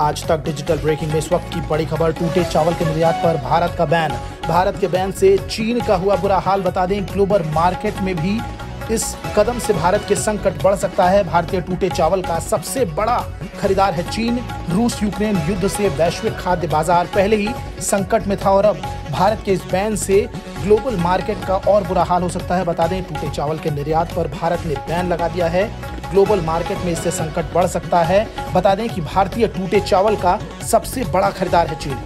आज तक digital breaking में इस वक्त की बड़ी खबर, टूटे चावल के निर्यात पर भारत का बैन। भारत के बैन से चीन का हुआ बुरा हाल बता दें, ग्लोबल मार्केट में भी इस कदम से भारत के संकट बढ़ सकता है। भारतीय टूटे चावल का सबसे बड़ा खरीदार है चीन। रूस यूक्रेन युद्ध से वैश्विक खाद्य बाज़ार पहले ही संकट में था और अब भारत के इस बैन से ग्लोबल मार्केट का और बुरा हाल हो सकता है। बता दें, टूटे चावल के निर्यात पर भारत ने बैन लगा दिया है। ग्लोबल मार्केट में इससे संकट बढ़ सकता है। बता दें कि भारतीय टूटे चावल का सबसे बड़ा खरीदार है चीन।